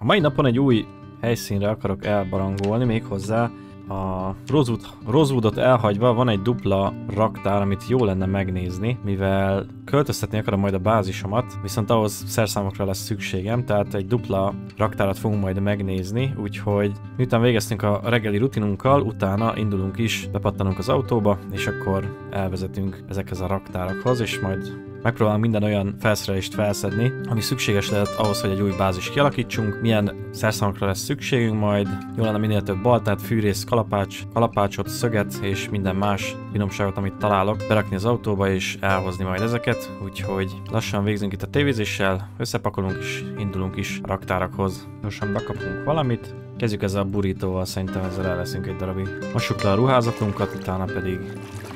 A mai napon egy új helyszínre akarok elbarangolni, méghozzá a Rosewood, Rosewoodot elhagyva van egy dupla raktár, amit jó lenne megnézni, mivel költöztetni akarom majd a bázisomat, viszont ahhoz szerszámokra lesz szükségem, tehát egy dupla raktárat fogunk majd megnézni, úgyhogy miután végeztünk a reggeli rutinunkkal, utána indulunk is, bepattanunk az autóba, és akkor elvezetünk ezekhez a raktárakhoz, és majd Megpróbálunk minden olyan felszerelést felszedni, ami szükséges lehet ahhoz, hogy egy új bázis kialakítsunk, milyen szerszámokra lesz szükségünk majd, jó lenne minél több baltát, fűrész, kalapács, kalapácsot, szöget és minden más finomságot, amit találok, berakni az autóba és elhozni majd ezeket, úgyhogy lassan végzünk itt a tévézéssel, összepakolunk és indulunk is a raktárakhoz. Gyorsan bekapunk valamit, Kezdjük ezzel a burítóval, szerintem ezzel el leszünk egy darabig. Mossuk le a ruházatunkat, utána pedig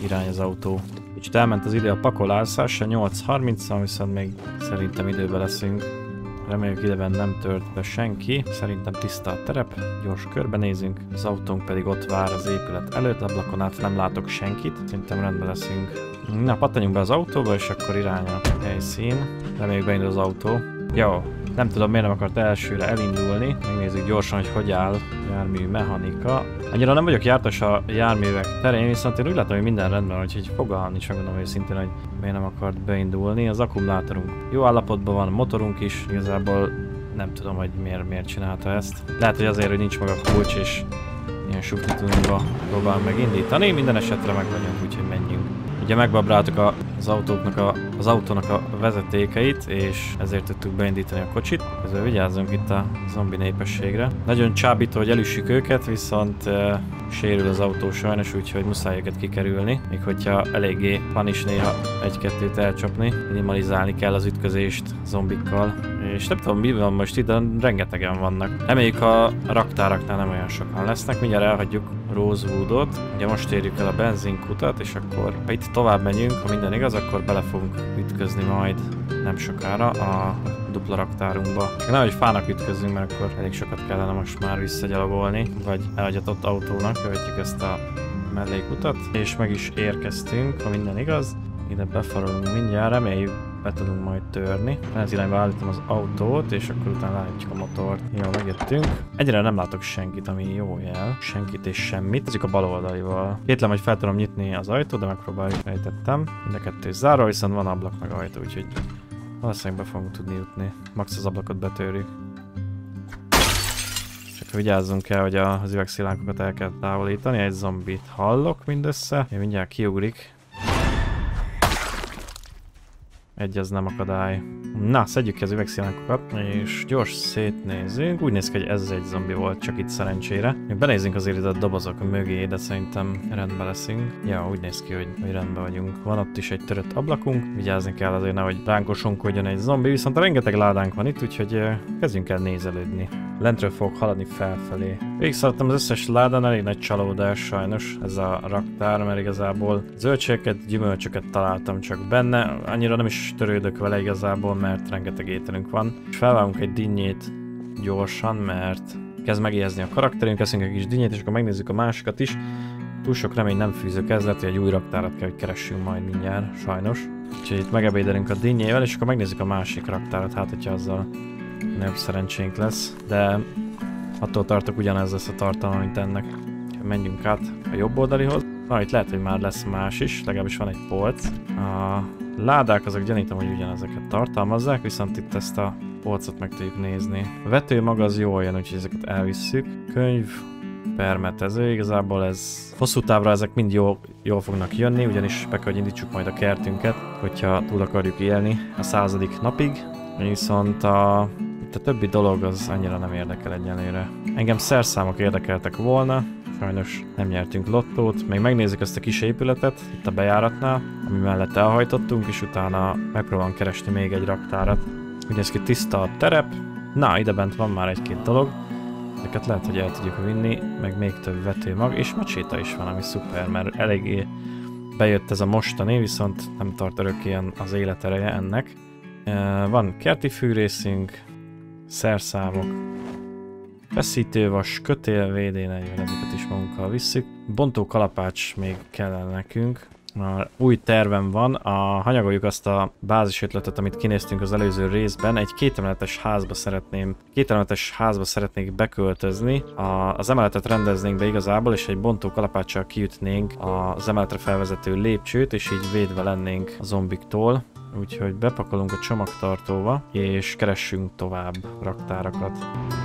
irány az autó. Kicsit elment az idő a pakolászásra, 8.30-an, viszont még szerintem időben leszünk. Reméljük ideben nem tört be senki, szerintem tiszta a terep, gyors körbenézünk, az autónk pedig ott vár az épület előtt, ablakon át nem látok senkit, szerintem rendben leszünk. Na, pattanjunk be az autóba, és akkor irány a helyszín. Reméljük beindul az autó. Jó, nem tudom miért nem akart elsőre elindulni. Megnézzük gyorsan, hogy hogy áll a jármű mechanika. Annyira nem vagyok jártas a járművek terén, viszont én úgy látom, hogy minden rendben van, úgyhogy fogalmam nincs megmondom őszintén, hogy miért nem akart beindulni. Az akkumulátorunk jó állapotban van, a motorunk is, igazából nem tudom, hogy miért, miért csinálta ezt. Lehet, hogy azért, hogy nincs maga kulcs, és ilyen suknitunkba próbál megindítani. Minden esetre meg vagyunk, úgyhogy menjünk. Ugye megbabráltuk az autóknak a, az autónak a vezetékeit, és ezért tudtuk beindítani a kocsit. Ezzel vigyázzunk itt a zombi népességre. Nagyon csábító, hogy elüssük őket, viszont e, sérül az autó sajnos, úgyhogy muszáj őket kikerülni. Még hogyha eléggé van is néha egy-kettőt elcsapni, minimalizálni kell az ütközést zombikkal. És nem tudom mi van most itt, de rengetegen vannak. Reméljük a raktáraknál nem olyan sokan lesznek, mindjárt elhagyjuk Rosewoodot. Ugye most érjük el a benzinkutat, és akkor ha itt tovább megyünk, ha minden igaz, akkor bele fogunk ütközni majd nem sokára a dupla raktárunkba. Csak nehogy fának ütközünk, mert akkor elég sokat kellene most már visszagyalogolni, vagy elhagyatott autónak, követjük ezt a mellékutat, és meg is érkeztünk, ha minden igaz. Ide befarolunk mindjárt, reméljük be tudunk majd törni. Ez irányba állítom az autót, és akkor utána állítjuk a motort. Jó, megjöttünk. Egyre nem látok senkit, ami jó jel. Senkit és semmit. Ezek a bal oldalival. Kétlem, hogy fel tudom nyitni az ajtót, de megpróbáljuk fejtettem. Mind a kettő zárva, viszont van ablak meg ajtó, úgyhogy valószínűleg be fogunk tudni jutni. Max az ablakot betörjük. Csak vigyázzunk el, hogy az üvegszilánkokat el kell távolítani. Egy zombit hallok mindössze. Én mindjárt kiugrik. Egy az nem akadály. Na, szedjük ki az üvegszilánkokat, és gyors szétnézünk. Úgy néz ki, hogy ez egy zombi volt, csak itt szerencsére. Még benézünk azért ide a dobozok mögé, de szerintem rendben leszünk. Ja, úgy néz ki, hogy, hogy rendben vagyunk. Van ott is egy törött ablakunk, vigyázni kell azért, nehogy ránkosonkodjon egy zombi, viszont rengeteg ládánk van itt, úgyhogy kezdjünk el nézelődni. Lentről fog haladni felfelé. Végigszaladtam az összes ládán, elég nagy csalódás sajnos ez a raktár, mert igazából zöldségeket, gyümölcsöket találtam csak benne. Annyira nem is törődök vele igazából, mert rengeteg ételünk van. És felvágunk egy dinnyét gyorsan, mert kezd megijezni a karakterünk, eszünk egy kis dinnyét, és akkor megnézzük a másikat is. Túl sok remény nem fűzök ez, lehet, hogy egy új raktárat kell, hogy keressünk majd mindjárt, sajnos. Úgyhogy itt megebédelünk a dinnyével, és akkor megnézzük a másik raktárat, hát hogyha azzal nem szerencsénk lesz, de attól tartok ugyanez lesz a tartalma, mint ennek. Menjünk át a jobb oldalihoz. Na, itt lehet, hogy már lesz más is, legalábbis van egy polc. A ládák azok gyanítom, hogy ugyanezeket tartalmazzák, viszont itt ezt a polcot meg tudjuk nézni. A vető maga az jól jön, úgyhogy ezeket elvisszük. Könyv, permetező, igazából ez hosszú távra ezek mind jól, jól fognak jönni, ugyanis be kell, hogy indítsuk majd a kertünket, hogyha túl akarjuk élni a századik napig, viszont a itt a többi dolog az annyira nem érdekel egyenlőre. Engem szerszámok érdekeltek volna, sajnos nem nyertünk lottót. Még megnézzük ezt a kis épületet itt a bejáratnál, ami mellett elhajtottunk, és utána megpróbálom keresni még egy raktárat. Úgy néz ki tiszta a terep. Na, ide bent van már egy-két dolog. Ezeket lehet, hogy el tudjuk vinni, meg még több vetőmag, és macséta is van, ami szuper, mert eléggé bejött ez a mostani, viszont nem tart örök az életereje ennek. Van kerti fűrészünk, szerszámok, feszítővas, kötél, VD40, ezeket is magunkkal visszük. Bontó kalapács még kellene nekünk. A új tervem van, a, hanyagoljuk azt a bázis ötletet, amit kinéztünk az előző részben. Egy kétemeletes házba szeretném, kétemeletes házba szeretnék beköltözni. A, az emeletet rendeznénk be igazából, és egy bontó kalapáccsal kiütnénk az emeletre felvezető lépcsőt, és így védve lennénk a zombiktól. Úgyhogy bepakolunk a csomagtartóba, és keressünk tovább raktárakat.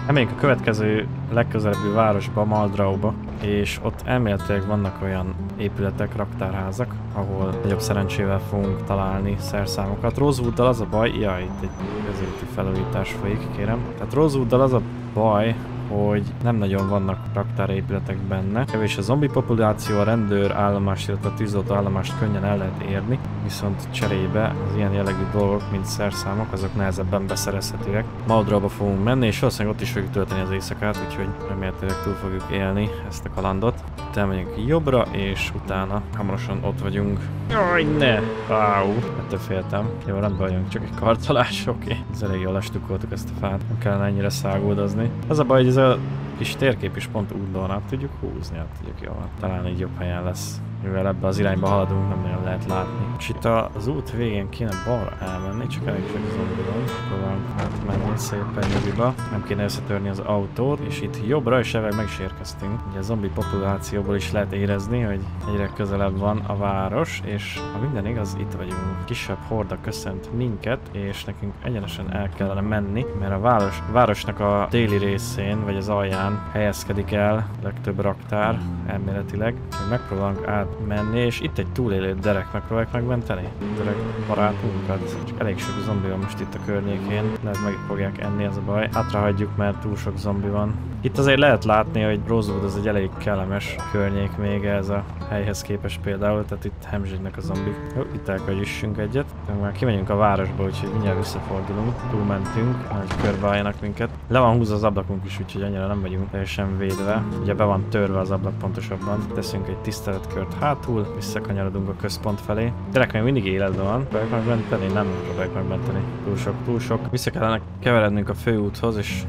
Elmegyünk a következő legközelebbi városba, Maldrauba, és ott elméletileg vannak olyan épületek, raktárházak, ahol nagyobb szerencsével fogunk találni szerszámokat. Rosewooddal az a baj, jaj, itt egy közéleti felújítás folyik, kérem. Tehát Rosewooddal az a baj, hogy nem nagyon vannak raktárépületek benne. Kevés a zombi populáció, a rendőr állomást, illetve a tűzoltó állomást könnyen el lehet érni, viszont cserébe az ilyen jellegű dolgok, mint szerszámok, azok nehezebben beszerezhetőek. Maldrába fogunk menni, és valószínűleg ott is fogjuk tölteni az éjszakát, úgyhogy remélhetőleg túl fogjuk élni ezt a kalandot. Elmegyünk jobbra, és utána hamarosan ott vagyunk. Jaj, ne! Wow! Ettől féltem. Jó, rendben vagyunk, csak egy kartolás, oké. Okay. Ez elég jól lestukoltuk ezt a fát, nem kellene ennyire száguldozni. Az a baj, hogy ez a kis térkép is pont útban át tudjuk húzni, át tudjuk jól. Talán így jobb helyen lesz mivel ebbe az irányba haladunk, nem nagyon lehet látni. És itt az út végén kéne balra elmenni, csak elég sok zombi van. Próbálunk átmenni szépen nyugiba. Nem kéne összetörni az autót, és itt jobbra is elveg meg is érkeztünk. Ugye a zombi populációból is lehet érezni, hogy egyre közelebb van a város, és ha minden igaz, itt vagyunk. Kisebb horda köszönt minket, és nekünk egyenesen el kellene menni, mert a város, városnak a déli részén, vagy az alján helyezkedik el legtöbb raktár, elméletileg. Megpróbálunk át menni, és itt egy túlélő derek megpróbáljuk megmenteni. Derek barátunkat. Csak elég sok zombi van most itt a környékén. Lehet meg fogják enni, az a baj. Hátrahagyjuk, mert túl sok zombi van. Itt azért lehet látni, hogy Rosewood az egy elég kellemes környék még ez a helyhez képest például, tehát itt hemzsignek a zombik. Jó, itt el kell üssünk egyet. Már kimegyünk a városba, úgyhogy mindjárt visszafordulunk. Túlmentünk, hogy körbeálljanak minket. Le van húzva az ablakunk is, úgyhogy annyira nem vagyunk teljesen védve. Ugye be van törve az ablak pontosabban. Teszünk egy tiszteletkört hátul, visszakanyarodunk a központ felé. Tényleg még mindig életben van. Próbáljuk megmenteni? Nem próbáljuk megmenteni. Túl sok, túl sok. Vissza kellene keverednünk a főúthoz, és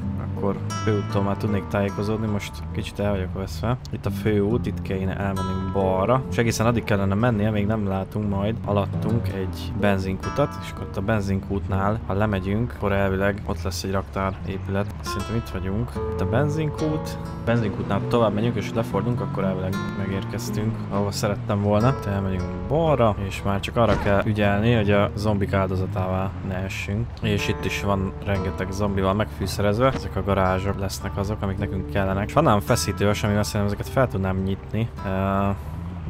akkor főúttól már tudnék tájékozódni, most kicsit el vagyok veszve. Itt a főút, itt kéne elmennünk balra, és egészen addig kellene menni, amíg nem látunk majd alattunk egy benzinkutat, és akkor ott a benzinkútnál, ha lemegyünk, akkor elvileg ott lesz egy raktár épület. Szerintem itt vagyunk. Itt a benzinkút, a benzinkútnál tovább megyünk, és lefordulunk, akkor elvileg megérkeztünk, ahova szerettem volna. Te elmegyünk balra, és már csak arra kell ügyelni, hogy a zombik áldozatává ne essünk. És itt is van rengeteg zombival megfűszerezve. Ezek a garázsok lesznek azok, amik nekünk kellenek. És van nálam feszítős, amivel szerintem ezeket fel tudnám nyitni.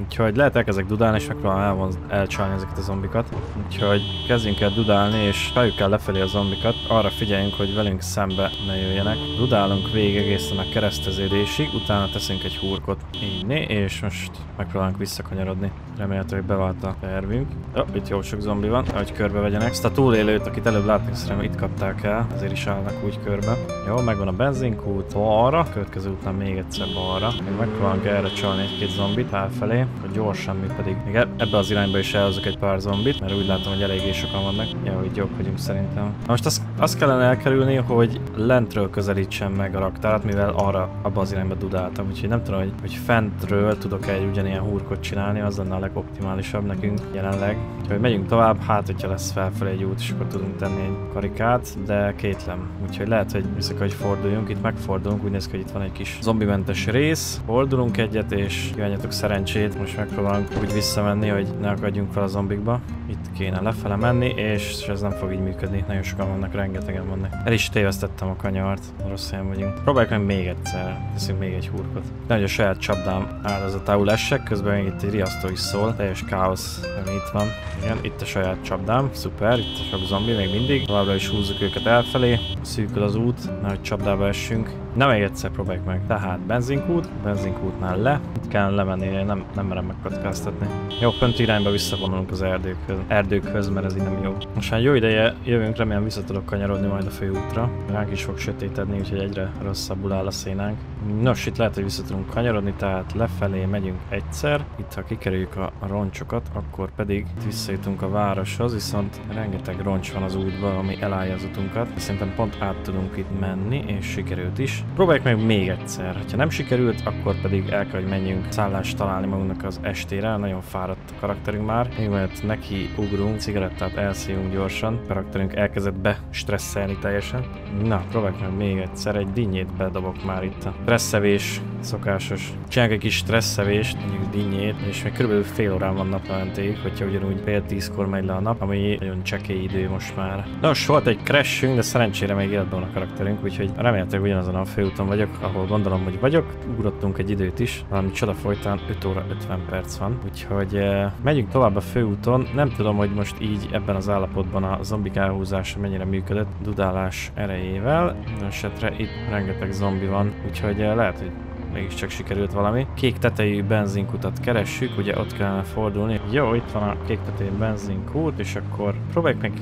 Úgyhogy lehet elkezdek dudálni, és megpróbálom el, elcsalni ezeket a zombikat. Úgyhogy kezdjünk el dudálni, és feljük el lefelé a zombikat. Arra figyeljünk, hogy velünk szembe ne jöjjenek. Dudálunk végig egészen a kereszteződésig, utána teszünk egy hurkot. Né, és most megpróbálunk visszakanyarodni. Remélhetőleg bevált a tervünk. Oh, itt jó sok zombi van, hogy körbevegyenek. Ezt a túlélőt, akit előbb láttunk, szerintem itt kapták el, azért is állnak úgy körbe. Jó, megvan a benzinkút balra, következő után még egyszer balra. Még megpróbálunk erre csalni egy-két zombit felfelé hogy gyorsan, mi pedig még ebbe az irányba is elhozok egy pár zombit, mert úgy látom, hogy eléggé sokan vannak. Ja, hogy jobb vagyunk szerintem. Na most azt, azt kellene elkerülni, hogy lentről közelítsen meg a raktárat, mivel arra abba az irányba dudáltam, úgyhogy nem tudom, hogy, hogy fentről tudok-e egy ugyanilyen hurkot csinálni, az lenne a legoptimálisabb nekünk jelenleg. Úgyhogy megyünk tovább, hát hogyha lesz felfelé egy út, és akkor tudunk tenni egy karikát, de kétlem. Úgyhogy lehet, hogy vissza hogy forduljunk, itt megfordulunk, úgy néz ki, hogy itt van egy kis zombimentes rész. Fordulunk egyet, és kívánjatok szerencsét, most megpróbálunk úgy visszamenni, hogy ne akadjunk fel a zombikba. Itt kéne lefele menni, és ez nem fog így működni. Nagyon sokan vannak, rengetegen vannak. El is tévesztettem a kanyart, rossz helyen vagyunk. Próbáljuk meg még egyszer, teszünk még egy hurkot. De hogy a saját csapdám áldozatául essek, közben még itt egy riasztó is szól. Teljes káosz, ami itt van. Igen, itt a saját csapdám, szuper, itt a sok zombi még mindig. Továbbra is húzzuk őket elfelé, szűkül az út, nehogy csapdába essünk. Na még egyszer próbáljuk meg. Tehát benzinkút, benzinkútnál le. Itt kell lemenni, én nem, nem merem megkockáztatni. Jó, pont irányba visszavonulunk az erdőkhöz, erdőkhöz, mert ez így nem jó. Most már jó ideje jövünk, remélem vissza tudok kanyarodni majd a főútra. Ránk is fog sötétedni, úgyhogy egyre rosszabbul áll a szénánk. Nos, itt lehet, hogy vissza tudunk kanyarodni, tehát lefelé megyünk egyszer. Itt, ha kikerüljük a roncsokat, akkor pedig visszajutunk a városhoz, viszont rengeteg roncs van az útban, ami elállja az utunkat. Szerintem pont át tudunk itt menni, és sikerült is. Próbáljuk meg még egyszer. Ha nem sikerült, akkor pedig el kell, hogy menjünk szállást találni magunknak az estére, nagyon fáradt a karakterünk már. Még mert neki ugrunk, cigarettát elszívunk gyorsan, a karakterünk elkezdett be stresszelni teljesen. Na, próbáljuk meg még egyszer, egy dinnyét bedobok már itt a stresszevés, szokásos. Csinálok egy kis stresszevést, mondjuk dinnyét, és még körülbelül fél órán van naplementéig, hogyha ugyanúgy fél tízkor megy le a nap, ami nagyon csekély idő most már. Nos, volt egy crashünk, de szerencsére még életben a karakterünk, úgyhogy remélhetőleg ugyanazon a főúton vagyok, ahol gondolom, hogy vagyok. Ugrottunk egy időt is, valami csoda folytán 5 óra 50 perc van, úgyhogy eh, megyünk tovább a főúton. Nem tudom, hogy most így ebben az állapotban a zombik elhúzása mennyire működött dudálás erejével. Esetre itt rengeteg zombi van, úgyhogy eh, lehet, hogy mégiscsak sikerült valami. Kék tetejű benzinkutat keressük, ugye ott kellene fordulni. Jó, itt van a kék tetejű benzinkút, és akkor próbáljuk meg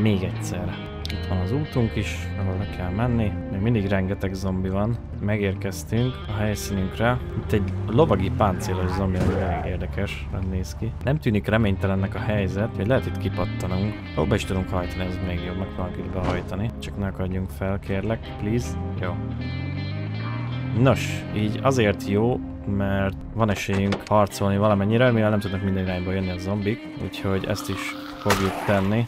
még egyszer. Itt van az útunk is, ahol le kell menni. Még mindig rengeteg zombi van. Megérkeztünk a helyszínünkre. Itt egy lovagi páncélos zombi, ami elég érdekes, néz ki. Nem tűnik reménytelennek a helyzet, hogy lehet itt kipattanunk. Ó, be is tudunk hajtani, ez még jobb, megpróbáljuk itt behajtani. Csak ne akadjunk fel, kérlek, please. Jó. Nos, így azért jó, mert van esélyünk harcolni valamennyire, mivel nem tudnak minden irányba jönni a zombik, úgyhogy ezt is fogjuk tenni.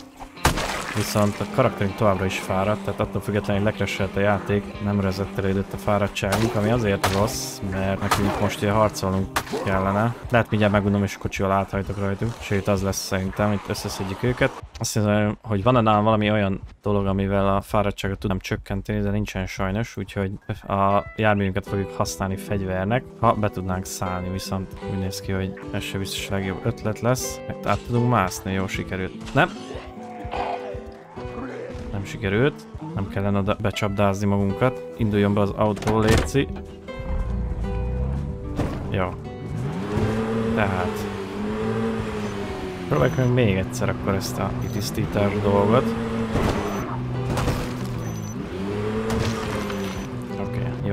Viszont a karakterünk továbbra is fáradt, tehát attól függetlenül, hogy lekreselt a játék, nem rezettelődött a fáradtságunk, ami azért rossz, mert nekünk most ilyen harcolnunk kellene. Lehet mindjárt megmondom, és kocsival áthajtok rajtuk, sőt az lesz szerintem, hogy összeszedjük őket. Azt hiszem, hogy van-e nálam valami olyan dolog, amivel a fáradtságot tudom csökkenteni, de nincsen sajnos, úgyhogy a járművünket fogjuk használni fegyvernek, ha be tudnánk szállni, viszont úgy néz ki, hogy ez se biztos legjobb ötlet lesz. Mert át tudunk mászni, jó sikerült. Nem, sikerült. Nem kellene oda becsapdázni magunkat. Induljon be az autó, létszi. Jó. Tehát. Próbáljuk még egyszer akkor ezt a kitisztítás dolgot.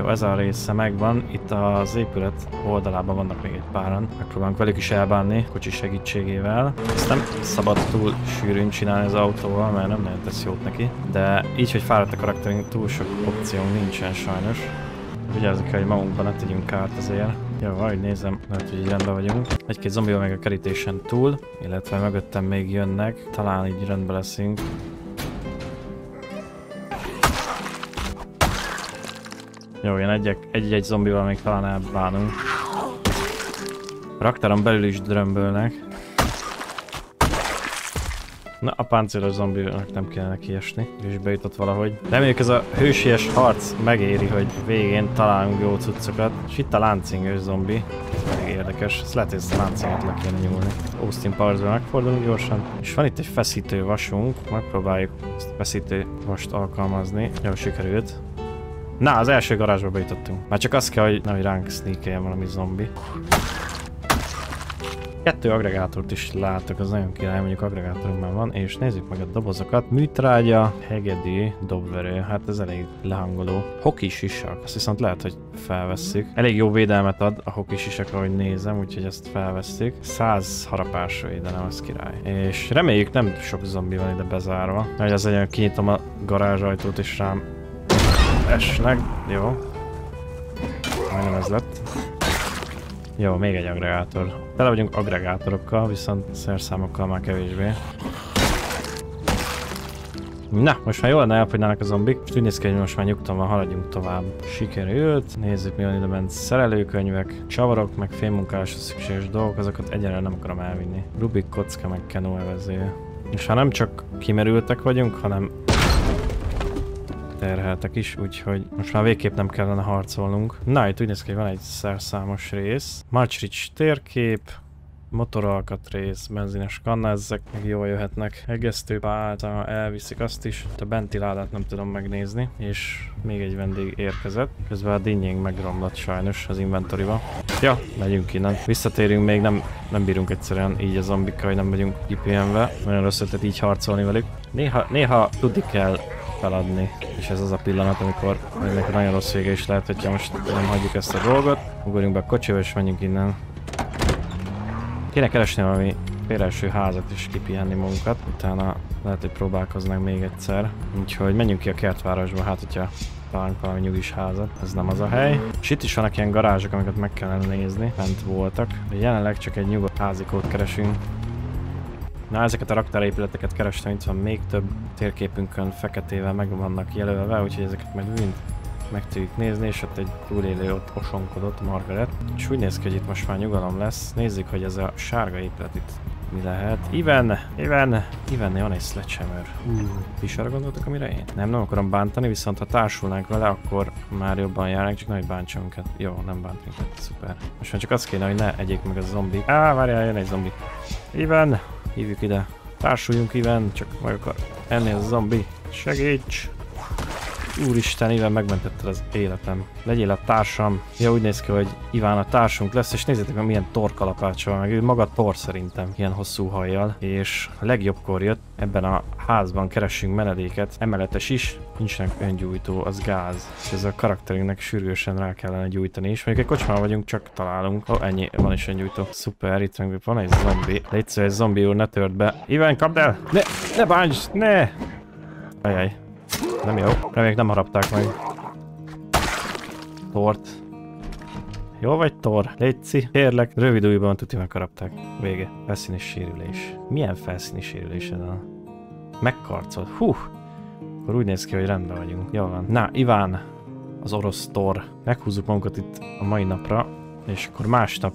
Jó, ez a része megvan. Itt az épület oldalában vannak még egy páran. Megpróbálunk velük is elbánni, kocsi segítségével. Ezt nem szabad túl sűrűn csinálni az autóval, mert nem nagyon tesz jót neki. De így, hogy fáradt a karakterünk, túl sok opciónk nincsen sajnos. Vigyázzunk kell, hogy magunkban ne tegyünk kárt azért. Jó, ahogy nézem, lehet, hogy így rendben vagyunk. Egy-két zombi meg a kerítésen túl, illetve mögöttem még jönnek. Talán így rendben leszünk. Jó, ilyen egy-egy zombival még talán elbánunk. Raktáron belül is drömbölnek. Na, a páncélos zombinak nem kellene kiesni, és bejutott valahogy. Reméljük ez a hősies harc megéri, hogy végén találunk jó cuccokat. És itt a láncingős zombi. Ez érdekes. Ez lehet, hogy ezt a láncingot le kéne nyúlni. Austin Powers-be megfordulunk gyorsan. És van itt egy feszítő vasunk. Megpróbáljuk ezt a feszítő vast alkalmazni. Jó, sikerült. Na, az első garázsba bejutottunk. Már csak az kell, hogy nehogy ránk sneakeljen valami zombi. Kettő agregátort is látok, az nagyon király, mondjuk agregátorunk már van, és nézzük meg a dobozokat. Műtrágya, hegedű, dobverő, hát ez elég lehangoló. Hokis isak, azt viszont lehet, hogy felvesszük. Elég jó védelmet ad a hokis isakra, hogy nézem, úgyhogy ezt felvesszük. 100 harapásra védelem, az király. És reméljük nem sok zombi van ide bezárva. Hogy az egy kinyitom a garázsajtót és rám esnek. Jó. Majdnem ez lett. Jó, még egy agregátor. Tele vagyunk agregátorokkal, viszont szerszámokkal már kevésbé. Na, most már jól lenne elfogynának a zombik. Most úgy néz ki, hogy most már nyugtan van, haladjunk tovább. Sikerült. Nézzük, mi van ide bent. Szerelőkönyvek, csavarok, meg fémmunkásra szükséges dolgok, azokat egyenlően nem akarom elvinni. Rubik kocka, meg Keno evező. És ha nem csak kimerültek vagyunk, hanem terheltek is, úgyhogy most már végképp nem kellene harcolnunk. Na, itt úgy néz ki, hogy van egy szerszámos rész. Marchridge térkép, motoralkatrész, benzines kanna, ezek meg jól jöhetnek. Egesztőpálta, elviszik azt is. A benti ládát nem tudom megnézni, és még egy vendég érkezett. Közben a dinnyénk megromlott sajnos az inventoriba. Ja, megyünk innen. Visszatérünk, még nem, nem bírunk egyszerűen így a zombikkal, hogy nem megyünk kipihenve. Nagyon rossz ötlet így harcolni velük. Néha, néha tudni kell feladni. És ez az a pillanat, amikor ennek nagyon rossz vége is lehet, hogyha most nem hagyjuk ezt a dolgot. Ugorjunk be a kocsiba és menjünk innen. Kéne keresni valami félelső házat és kipihenni magunkat, utána lehet, hogy próbálkoznánk még egyszer. Úgyhogy menjünk ki a kertvárosba, hát hogyha találunk valami nyugis házat. Ez nem az a hely. És itt is vannak ilyen garázsok, amiket meg kellene nézni. Bent voltak. De jelenleg csak egy nyugodt házikót keresünk. Na, ezeket a raktárépületeket kerestem, itt van még több térképünkön feketével meg vannak jelölve, úgyhogy ezeket majd mind meg tudjuk nézni, és ott egy túlélő ott osonkodott, Margaret. És úgy néz ki, hogy itt most már nyugalom lesz. Nézzük, hogy ez a sárga épület itt mi lehet. Iven! Iven! Iven, van egy sledgehammer. Uh, is arra gondoltak, amire én? Nem, nem akarom bántani, viszont ha társulnánk vele, akkor már jobban járnánk, csak nagy bántsa minket. Jó, nem bánt minket, szuper. Most már csak az kéne, hogy ne egyék meg a zombi. Á, várjál, jön egy zombi. Iven! Hívjuk ide. Társuljunk, Iven, csak meg akar enni a zombi. Segíts! Úristen, Iván megmentetted az életem. Legyél a társam. Ja, úgy néz ki, hogy Iván a társunk lesz, és nézzétek meg milyen torkalapácsa van, meg ő maga tor szerintem, ilyen hosszú hajjal. És a legjobbkor jött, ebben a házban keressünk menedéket. Emeletes is, nincsenek öngyújtó, az gáz. És ez a karakterünknek sürgősen rá kellene gyújtani is. Mondjuk egy kocsmában vagyunk, csak találunk. Ó, ennyi, van is öngyújtó. Szuper, itt meg van egy zombi. Légy egy zombi úr, ne tört be. Iván, kapd el! Ne, ne bánts, ne! Ajaj, nem jó. Reméljük nem harapták meg. Tort. Jó vagy, Tor? Létszi. Kérlek, rövid újban tuti megharapták. Vége. Felszíni sérülés. Milyen felszíni sérülés ez a... Megkarcolt. Hú! Akkor úgy néz ki, hogy rendben vagyunk. Jó van. Na, Iván, az orosz Tor. Meghúzzuk magunkat itt a mai napra, és akkor másnap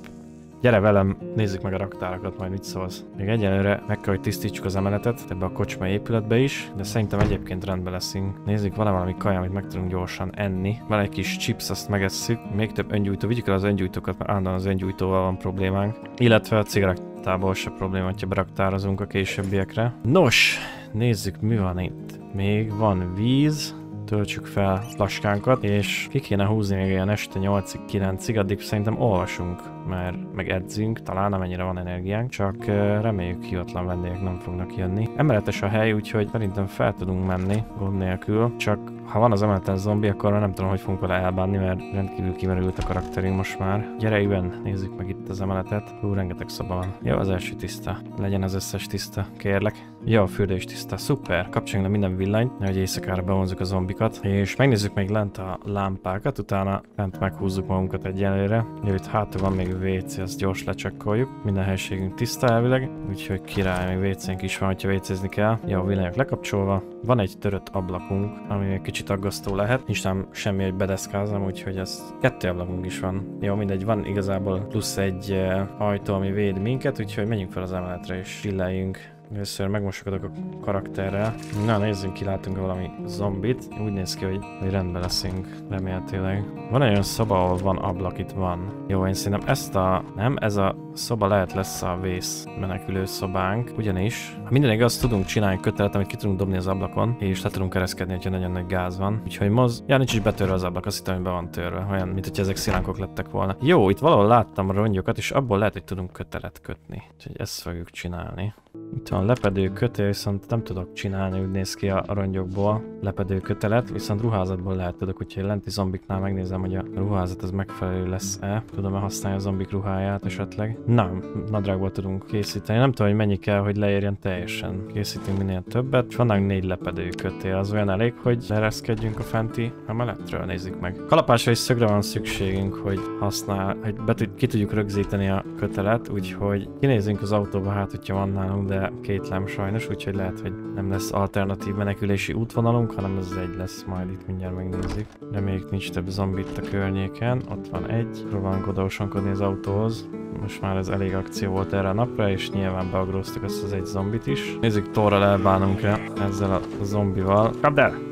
Gyere velem, nézzük meg a raktárakat, majd mit szólsz. Még egyelőre meg kell, hogy tisztítsuk az emeletet, ebbe a kocsma épületbe is, de szerintem egyébként rendben leszünk. Nézzük, van valami kaja, amit meg tudunk gyorsan enni. Van egy kis chips, azt megesszük. Még több öngyújtó, vigyük el az öngyújtókat, mert állandóan az öngyújtóval van problémánk. Illetve a cigarettából se probléma, ha beraktározunk a későbbiekre. Nos, nézzük, mi van itt. Még van víz, töltsük fel flaskánkat, és ki kéne húzni még ilyen este 8-ig, 9-ig, addig szerintem olvasunk, mert meg edzünk, talán amennyire van energiánk, csak reméljük hivatlan vendégek nem fognak jönni. Emeletes a hely, úgyhogy szerintem fel tudunk menni gond nélkül, csak ha van az emeleten zombi, akkor nem tudom, hogy fogunk vele elbánni, mert rendkívül kimerült a karakterünk most már. Gyere, Iven, nézzük meg itt az emeletet. Hú, rengeteg szoba van. Jó, az első tiszta. Legyen az összes tiszta, kérlek. Jó, a fürdő is tiszta. Szuper. Kapcsoljunk le minden villanyt, hogy éjszakára bevonzuk a zombikat. És megnézzük még lent a lámpákat, utána lent meghúzzuk magunkat egyelőre. Jó, itt hátul van még WC, azt gyors lecsekkoljuk. Minden helységünk tiszta elvileg, úgyhogy király, még WC-nk is van, hogyha WC-zni kell. Jó, villanyok lekapcsolva. Van egy törött ablakunk, ami még kicsit aggasztó lehet. Nincs nem semmi, hogy bedeszkázom, úgyhogy ez kettő ablakunk is van. Jó, mindegy, van igazából plusz egy uh, ajtó, ami véd minket, úgyhogy menjünk fel az emeletre és chilleljünk. Először megmosogadok a karakterrel. Na, nézzünk, kilátunk valami zombit. Úgy néz ki, hogy, hogy rendben leszünk, remélhetőleg. Van egy olyan szoba, ahol van ablak, itt van. Jó, én szerintem ezt a... Nem, ez a szoba lehet lesz a vész menekülő szobánk, ugyanis minden igaz, tudunk csinálni kötelet, amit ki tudunk dobni az ablakon, és le tudunk kereszkedni, hogyha nagyon nagy gáz van. Úgyhogy moz... Ja, nincs is betörve az ablak, azt hittem, hogy be van törve. Olyan, mint hogy ezek szilánkok lettek volna. Jó, itt valahol láttam rongyokat, és abból lehet, hogy tudunk kötelet kötni. Úgyhogy ezt fogjuk csinálni. Itt van lepedő kötél, viszont nem tudok csinálni, úgy néz ki a rongyokból lepedő kötelet, viszont ruházatból lehet tudok, úgyhogy lenti zombiknál megnézem, hogy a ruházat az megfelelő lesz-e. Tudom-e használni a zombik ruháját esetleg? Nem, nadrágból tudunk készíteni. Nem tudom, hogy mennyi kell, hogy leérjen teljesen. Készítünk minél többet. És vannak négy lepedő kötél, az olyan elég, hogy lereszkedjünk a fenti emeletről, nézzük meg. Kalapásra is szögre van szükségünk, hogy használ, hogy be ki tudjuk rögzíteni a kötelet, úgyhogy kinézzünk az autóba, hát hogyha van nálunk, de kétlem sajnos, úgyhogy lehet, hogy nem lesz alternatív menekülési útvonalunk, hanem ez egy lesz, majd itt mindjárt megnézzük. Reméljük nincs több zombit a környéken, ott van egy, próbálunk odaosonkodni az autóhoz. Most már ez elég akció volt erre a napra, és nyilván beagróztuk ezt az egy zombit is. Nézzük, torral elbánunk-e ezzel a zombival. Kapd el!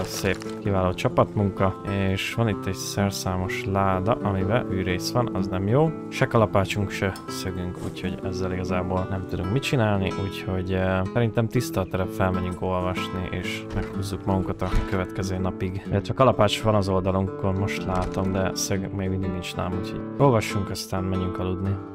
Az szép, kiváló csapatmunka, és van itt egy szerszámos láda, amiben űrész van, az nem jó. Se kalapácsunk, se szögünk, úgyhogy ezzel igazából nem tudunk mit csinálni, úgyhogy uh, szerintem tiszta a terep, felmegyünk olvasni, és meghúzzuk magunkat a következő napig. Csak kalapács van az oldalunkon, most látom, de szög még mindig nincs nálam, úgyhogy olvassunk, aztán menjünk aludni.